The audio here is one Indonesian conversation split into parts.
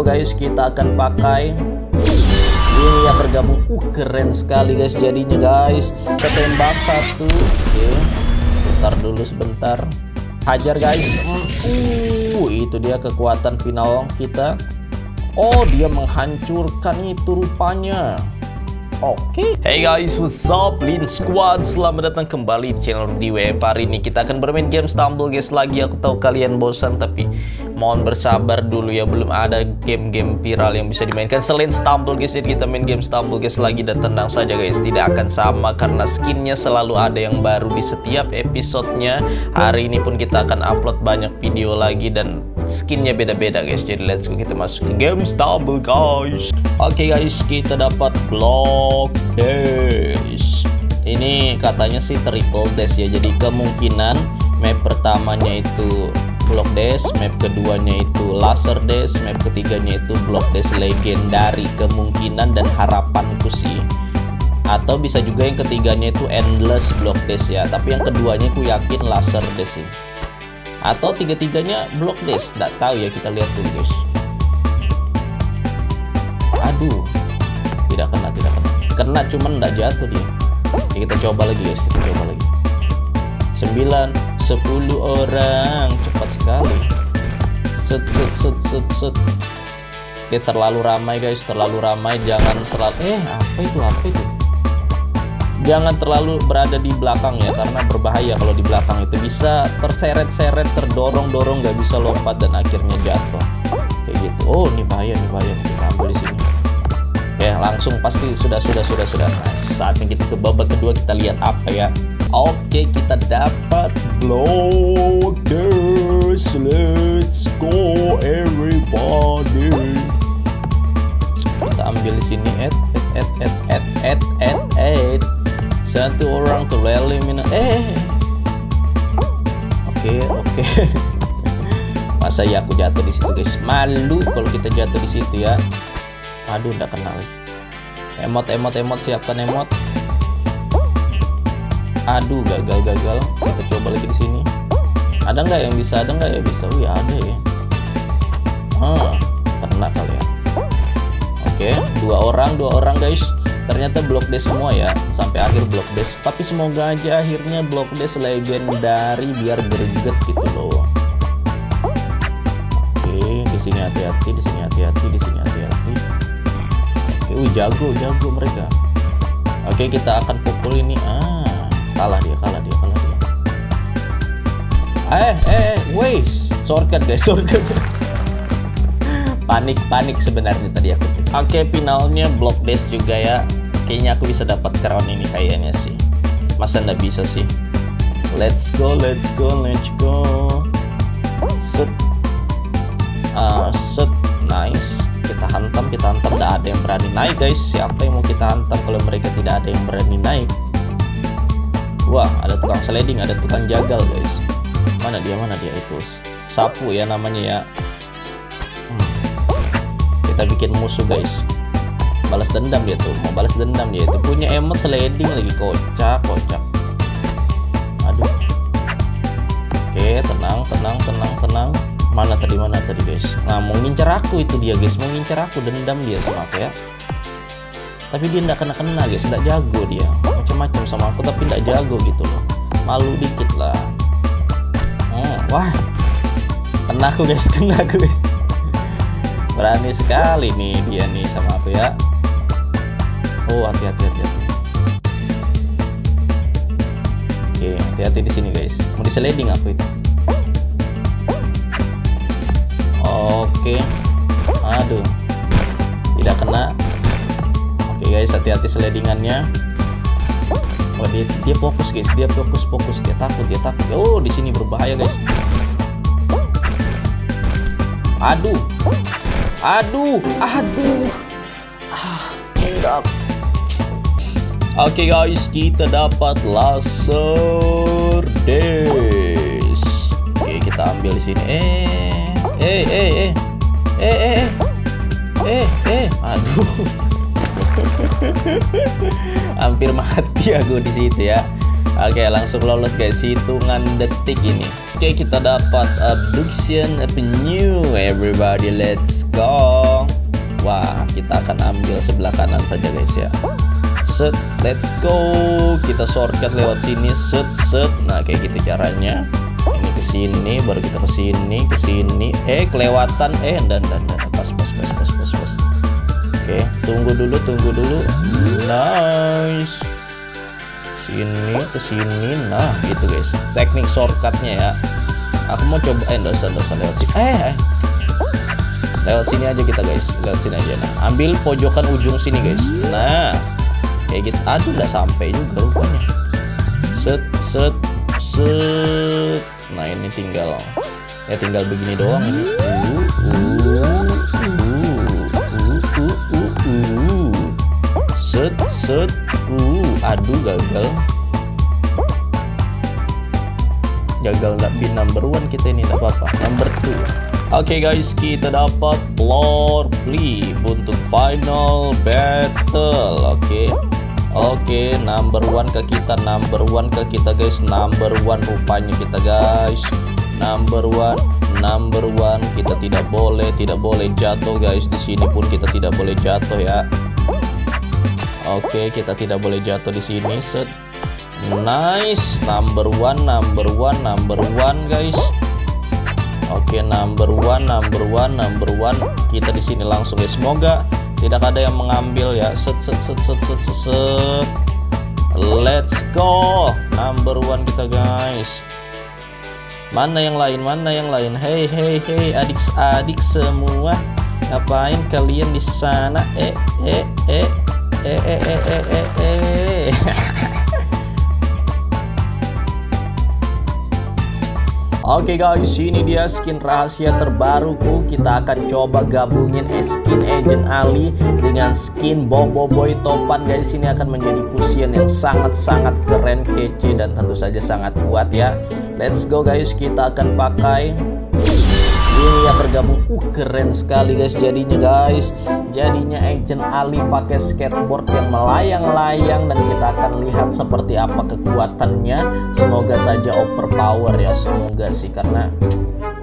So guys, kita akan pakai ini yang bergabung. Uh, keren sekali guys jadinya guys. Kita tembak satu. Oke. Bentar dulu sebentar. Hajar guys. Uh, itu dia kekuatan final kita. Oh, dia menghancurkan itu rupanya. Oke. Okay. Hey guys, what's up? Lin Squad, selamat datang kembali di channel di WF hari ini. Kita akan bermain game Stumble guys lagi. Aku tahu kalian bosan tapi mohon bersabar dulu ya. Belum ada game-game viral yang bisa dimainkan selain Stumble guys. Jadi kita main game Stumble guys lagi dan tenang saja guys. Tidak akan sama karena skinnya selalu ada yang baru di setiap episodenya. Hari ini pun kita akan upload banyak video lagi dan skinnya beda-beda guys. Jadi let's go kita masuk ke game Stumble guys. Oke okay, guys, kita dapat blog Dash ini katanya sih triple dash ya. Jadi kemungkinan map pertamanya itu Block Dash, map keduanya itu Laser Dash, map ketiganya itu Block Dash legendari kemungkinan dan harapanku sih. Atau bisa juga yang ketiganya itu Endless Block Dash ya. Tapi yang keduanya aku yakin Laser Dash sih atau tiga-tiganya Block Dash. Nggak tahu ya kita lihat dulu guys. Aduh. tidak tidak kena cuman nggak jatuh dia. Ya, kita coba lagi guys kita coba lagi. 9 10 orang cepat sekali. Set set set set set. Oke terlalu ramai guys terlalu ramai jangan terlalu eh apa itu apa itu? Jangan terlalu berada di belakang ya karena berbahaya kalau di belakang itu. Bisa terseret-seret terdorong-dorong nggak bisa lompat dan akhirnya jatuh. Kayak gitu. Oh ini bahaya ini bahaya kita ambil di sini ya langsung pasti sudah sudah sudah sudah. Nah, saatnya kita ke babak kedua kita lihat apa ya. Oke kita dapat blockers let's go everybody. Kita ambil di sini et et et et et et et satu orang terlele mina eh. Oke oke. Masa ya aku jatuh di situ guys? Malu kalau kita jatuh di situ ya. Aduh udah kenal emot emot emot siapkan emot. Aduh gagal gagal. Kita coba lagi di sini. Ada nggak yang bisa ada nggak ya bisa? Wih ada ya. Ah kena kali ya. Oke dua orang dua orang guys. Ternyata blok dash semua ya sampai akhir blok dash. Tapi semoga aja akhirnya blok dash legendari biar berget gitu loh. Oke di sini hati-hati di sini hati-hati di sini hati-hati Wih jago, jago mereka. Oke, kita akan pukul ini. Ah, kalah dia, kalah dia, kalah dia. Eh, eh, eh, shortcut guys, shortcut. panik, panik sebenarnya tadi aku. Oke, finalnya block dash juga ya. Kayaknya aku bisa dapat crown ini kayaknya sih. Masa nggak bisa sih? Let's go, let's go, let's go. Set. Uh, set, nice. Kita hantam kita hantam tidak ada yang berani naik guys. Siapa yang mau kita hantam kalau mereka tidak ada yang berani naik? Wah ada tukang sliding ada tukang jagal guys. Mana dia mana dia itu? Sapu ya namanya ya. Hmm. kita bikin musuh guys. Balas dendam dia tuh mau balas dendam dia itu. Punya emot sliding lagi kocak kocak. Aduh. Oke tenang tenang tenang mana tadi mana tadi guys? Nah mau ngincar aku itu dia guys. Mau ngincar aku dendam dia sama aku ya. Tapi dia tidak kena kena guys. Tidak jago dia. Macam-macam sama aku tapi tidak jago gitu loh. Malu dikit lah. Oh, wah. Kena aku guys. Kena aku guys. Berani sekali nih dia nih sama aku ya. Oh hati-hati hati-hati. Oke hati-hati di sini guys. Mau diseleding aku itu oke. Aduh. Tidak kena. Oke guys hati-hati seledingannya. Oh dia, dia fokus guys. Dia fokus fokus. Dia takut dia takut. Oh di sini berbahaya guys. Aduh. Aduh. Aduh. Ah tidak oke guys kita dapat laser dash oke kita ambil di sini. Eh eh eh eh eh eh eh. Eh aduh. Hampir mati aku di situ ya. Oke langsung lolos guys. Hitungan detik ini. Oke kita dapat abduction new everybody. Let's go. Wah kita akan ambil sebelah kanan saja guys ya. Set let's go. Kita shortcut lewat sini. Set set. Nah kayak gitu caranya ini ke sini baru kita ke sini ke sini eh kelewatan. Eh dan dan dan pas pas pas pas pas pas. Oke tunggu dulu tunggu dulu. Nice. Sini ke sini nah gitu guys. Teknik shortcutnya ya. Aku mau coba. Eh enggak usah lewat sini. Eh, eh. Lewat sini aja kita guys. Lewat sini aja. Nah ambil pojokan ujung sini guys. Nah kayak gitu. Aduh udah sampai juga rupanya. Set set set nah ini tinggal. Ya tinggal begini doang ini. Set set uh aduh gagal. Gagal nggak bin number one kita ini tak apa-apa. Number two. Oke okay guys, kita dapat floor flip untuk final battle. Oke, okay. Oke, okay, number one ke kita, number one ke kita guys, number one rupanya kita guys, number one, number one. Kita tidak boleh, tidak boleh jatuh guys. Di sini pun kita tidak boleh jatuh ya. Oke, kita tidak boleh jatuh di sini. Set, nice, number one, number one, number one guys. Oke, number one, number one, number one. Kita di sini langsung ya. Semoga tidak ada yang mengambil ya. Set, set, set, set, set, set, set. Let's go. Number one kita guys. Mana yang lain? Mana yang lain? Hey, hey, hey, adik-adik semua. Ngapain kalian di sana? Eh, eh, eh, eh, eh, eh, eh, eh. eh. Oke okay guys, ini dia skin rahasia terbaruku. Kita akan coba gabungin skin Agent Ali dengan skin Bobo Boy Topan guys. Ini akan menjadi fusion yang sangat-sangat keren, kece dan tentu saja sangat kuat ya. Let's go guys, kita akan pakai ini yang bergabung uh keren sekali guys jadinya guys jadinya Agent Ali pakai skateboard yang melayang-layang dan kita akan lihat seperti apa kekuatannya. Semoga saja overpower ya semoga sih karena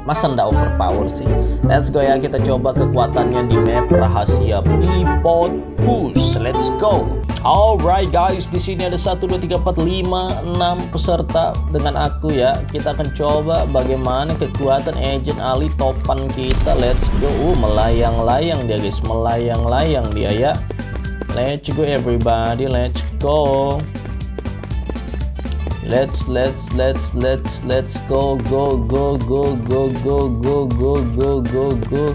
masa ndak overpower sih let's go ya kita coba kekuatannya di map rahasia pivot push let's go Alright guys, di sini ada 1 2 3 4 5 6 peserta dengan aku ya. Kita akan coba bagaimana kekuatan agent Ali topan kita. Let's go. Uh, melayang-layang dia guys, melayang-layang dia ya. Let's go everybody, let's go. Let's let's let's let's let's go go go go go go go go go go go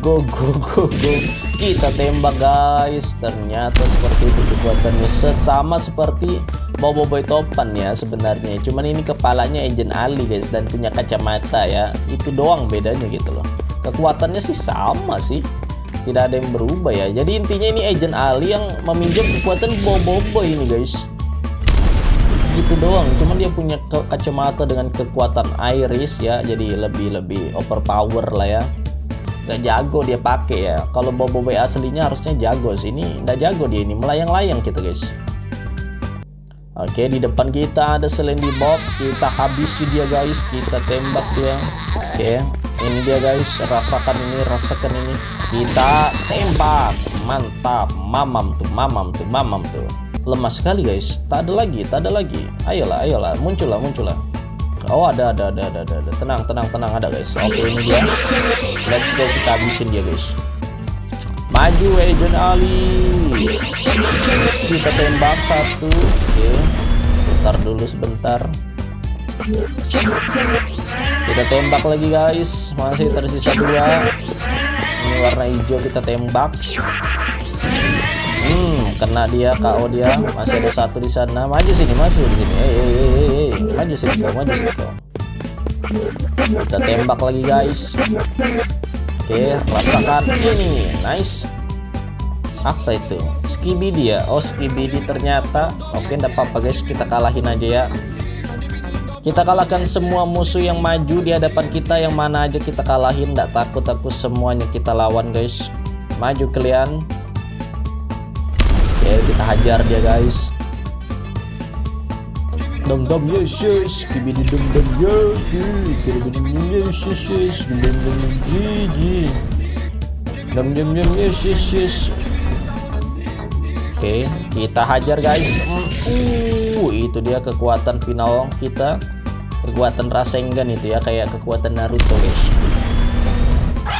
go go go go kita tembak guys ternyata seperti itu kekuatannya set sama seperti Bobo Boy Topan ya sebenarnya cuman ini kepalanya Agent Ali guys dan punya kacamata ya itu doang bedanya gitu loh kekuatannya sih sama sih tidak ada yang berubah ya jadi intinya ini Agent Ali yang meminjam kekuatan Bobo Boy ini guys gitu doang. Cuman dia punya kacamata dengan kekuatan iris ya jadi lebih lebih overpower lah ya. Gak jago dia pakai ya. Kalau Bobo Boy aslinya harusnya jago sih. Ini nggak jago dia ini melayang-layang kita guys. Oke di depan kita ada Selendi Bob. Kita habisi dia guys. Kita tembak dia. Oke ini dia guys. Rasakan ini rasakan ini. Kita tembak. Mantap. Mamam tuh mamam tuh mamam tuh lemah sekali guys tak ada lagi tak ada lagi ayolah ayolah muncullah muncullah Oh ada ada ada ada ada, tenang tenang tenang ada guys. Oke ini dia. Let's go kita habisin dia guys. Maju Agent Ali. Kita tembak satu. Oke. Bentar dulu sebentar. Kita tembak lagi guys. Masih tersisa dua. Ini warna hijau kita tembak. Hmm, kena dia KO dia. Masih ada satu di sana. Maju sini, maju di sini. Hey, hey, hey, hey. Maju sini kau, maju sini kau. Kita tembak lagi guys. Oke, rasakan ini. Nice. Apa itu? Skibidi ya? Oh, Skibidi ternyata. Oke, enggak apa-apa guys, kita kalahin aja ya. Kita kalahkan semua musuh yang maju di hadapan kita yang mana aja kita kalahin, enggak takut aku semuanya kita lawan guys. Maju kalian ya kita hajar dia guys dom dom yes yes kibidi dom dom yes kibidi yes yes yes dom dom gigi dem dem yes yes yes. Oke, kita hajar guys. Uh, itu dia kekuatan final kita. Kekuatan Rasengan itu ya, kayak kekuatan Naruto guys.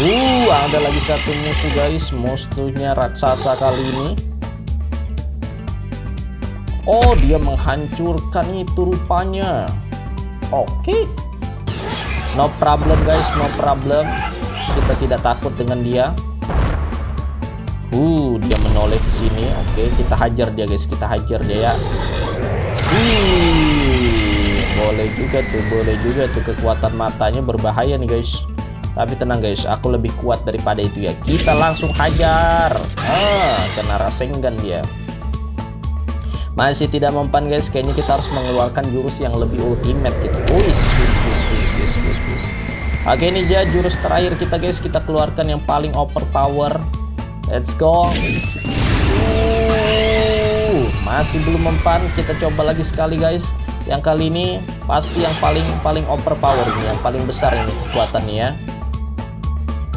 Uh, ada lagi satu musuh guys. Musuhnya raksasa kali ini. Oh, dia menghancurkan itu rupanya. Oke. No problem guys, no problem. Kita tidak takut dengan dia. Uh, dia menoleh ke sini. Oke, kita hajar dia guys. Kita hajar dia ya. Wih, boleh juga tuh, boleh juga tuh kekuatan matanya berbahaya nih guys. Tapi tenang guys, aku lebih kuat daripada itu ya. Kita langsung hajar. Ah, kena Rasengan dia. Masih tidak mempan guys. Kayaknya kita harus mengeluarkan jurus yang lebih ultimate gitu. Wis, wis, wis, wis, wis, wis, wis. Oke, ini dia jurus terakhir kita guys. Kita keluarkan yang paling overpower. Let's go. Masih belum mempan. Kita coba lagi sekali guys. Yang kali ini pasti yang paling paling overpower ini, yang paling besar ini kekuatannya ya.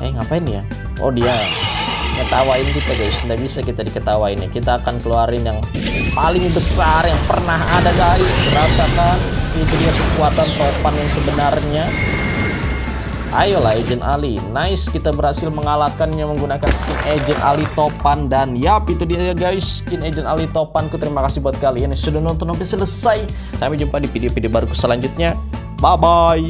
Eh ngapain ya? Oh dia ngetawain kita guys. Nggak bisa kita diketawain ya. Kita akan keluarin yang paling besar yang pernah ada guys. Rasakan itu dia kekuatan topan yang sebenarnya. Ayolah Agent Ali Nice kita berhasil mengalahkannya menggunakan skin Agent Ali Topan Dan yap itu dia guys skin Agent Ali Topanku Terima kasih buat kalian yang sudah nonton sampai selesai Sampai jumpa di video-video baruku selanjutnya Bye bye